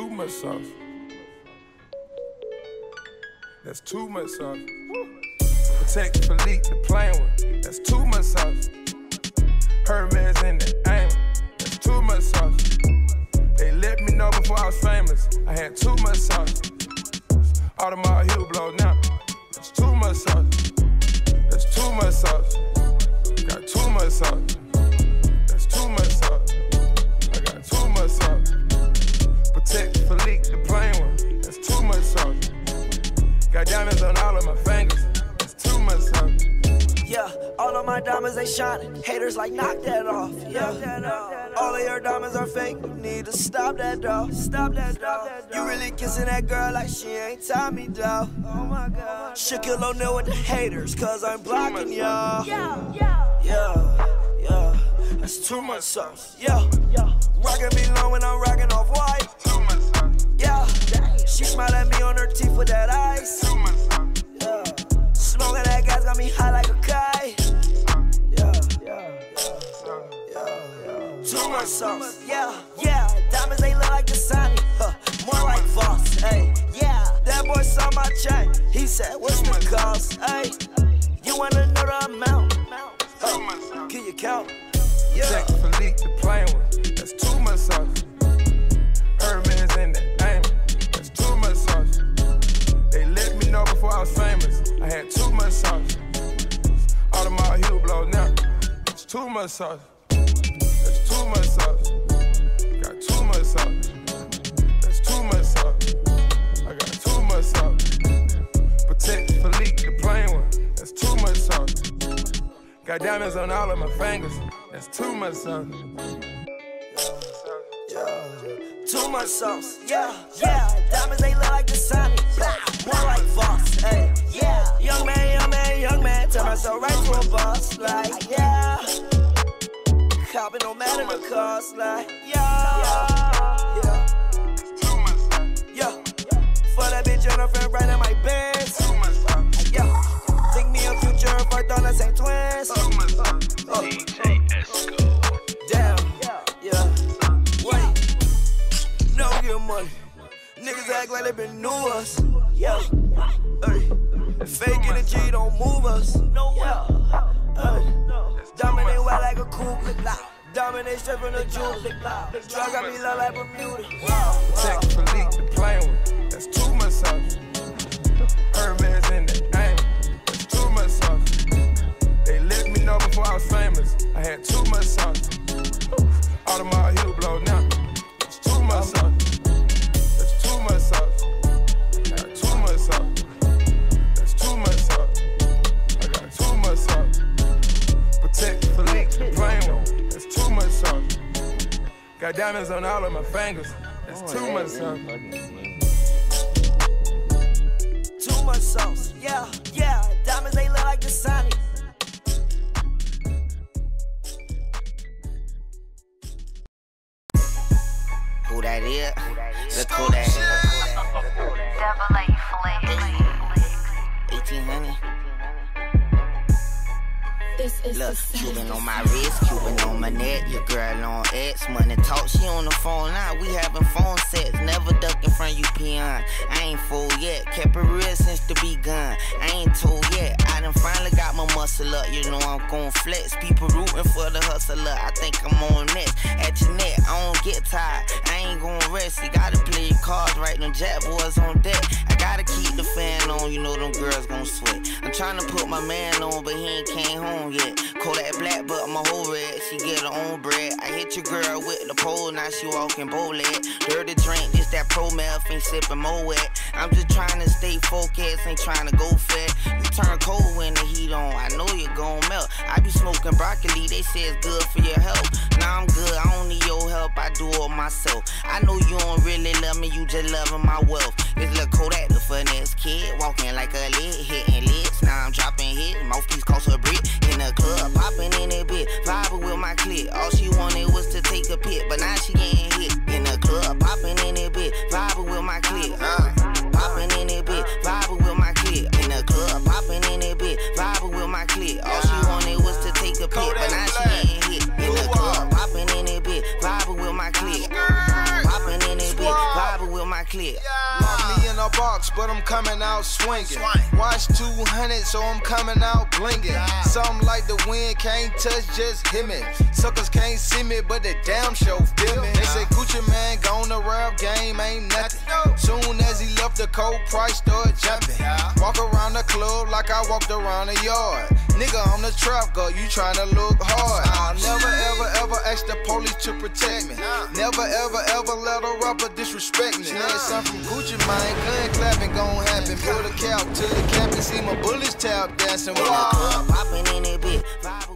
much sauce. That's too much sauce. Patek Philippe, the plain one. That's too much sauce. Hermes in the aim. That's too much sauce. They let me know before I was famous. I had too much sauce. Audemars heel blow now. That's too much sauce. That's too much sauce. Got diamonds on all of my fingers. That's too much sauce. Yeah, all of my diamonds they shining. Haters like knock that off. Yeah, all of your diamonds are fake. You need to stop that dog. Stop that dog. You really kissing that girl like she ain't Tommy dog. Oh my god. Shaquille O'Neal with the haters, cause I'm blocking y'all. Yeah, yeah, yeah, yeah. That's too much sauce. Yeah, yeah. Rockin' me low when I'm rockin' off white. Too much sauce. Yeah, she smile at me on her teeth with that ice. Yeah. Smoking that gas got me high like a kite. Too much sauce. Yeah, yeah. Diamonds they look like Dasani. Huh. More like Voss. Hey, yeah. That boy saw my chain. He said, What's the cost? Hey, you wanna know the amount? Huh. Can you count? Yeah. Check Philippe, the plain one. Too much sauce. That's too much sauce. Got too much sauce. That's too much sauce. I got too much sauce. Patek Philippe, the plain one. That's too much sauce. Got diamonds on all of my fingers. That's too much sauce. Too much sauce. Yeah, yeah. Diamonds they look like Dasani. Blah, More like Voss. Hey, yeah. Young man, young man, young man. Turn myself right to a boss. Like, yeah. Copping no matter the cost. Like, yeah. Yeah. Yeah. For that bitch and her friend right in my. Too. Yeah. Think me a future if I thought I ain't twins. Esco. damn. Yeah. Wait. No get money. Niggas act like they been new us. Yeah. Hey. Fake energy don't move us. No yeah. Dominate straight from the jewel. Drug got me low like Bermuda. Check Philippe, the plain one. That's too much sauce. Hermes in the aim. That's too much sauce. They let me know before I was famous. I had too much sauce. Audemars heel blow Got diamonds on all of my fingers. That's oh, too much sauce. Too much sauce. Yeah, yeah. Diamonds they look like the Dasani. Who that is? Look who that Double A flick. 1800. This is Look, the Cuban on my wrist, Cuban on my neck. Your girl on X, money talk. She on the phone now. We having phone sets, never ducking from you, peon. I ain't full yet, kept it real since the begun. I ain't told yet. I done finally got my muscle up. You know I'm gon' flex. People rooting for the hustler. I think I'm on next. At your neck, I don't get tired. I ain't gon' rest. You gotta play your cards right. Them jack boys on deck. I gotta keep the fan on. You know them girls gon' sweat. Trying to put my man on, but he ain't came home yet. Kodak black, but my whole red. She get her own bread. I hit your girl with the pole, now she walking bow leg. Dirty drink, this that pro meth, ain't sipping more wet. I'm just trying to stay focused, ain't trying to go fat. You turn cold when the heat on, I know you're gon' melt. I be smoking broccoli, they say it's good for your health. Nah, I'm good, I don't need your help, I do all myself. I know you don't really love me, you just loving my wealth. It's Lil Kodak, the funniest kid, walking like a lid, hitting mouthpiece cost a brick. In the club, popping in it bit, vibing with my clique. All she wanted was to take a pit, but now she getting hit. In the club, popping in it bit, vibing with my clique. Uh, popping in it bit, vibing with my clique. In the club, popping in it bit, vibing with my clique. All she wanted was to take a pit, but now she getting hit. In the club, popping in it bit, vibing with my clique. Popping in it bit, vibing with my a box, but I'm coming out swinging. Watch 200, so I'm coming out blinging. Something like the wind can't touch, just hit me. Suckers can't see me, but the damn show feel me. They say Gucci Mane gone the rap game ain't nothing. Soon as he left the cold price start jumping. Walk around the club like I walked around the yard. Nigga, I'm the trap girl, you tryna look hard. I'll never ever ever ask the police to protect me. Never ever ever let a rapper disrespect me. Now something from Gucci Mane, clapping gon' happen. Pull the cap to the cap and see my bullets tap dancing. Wow. Popping in it, bitch.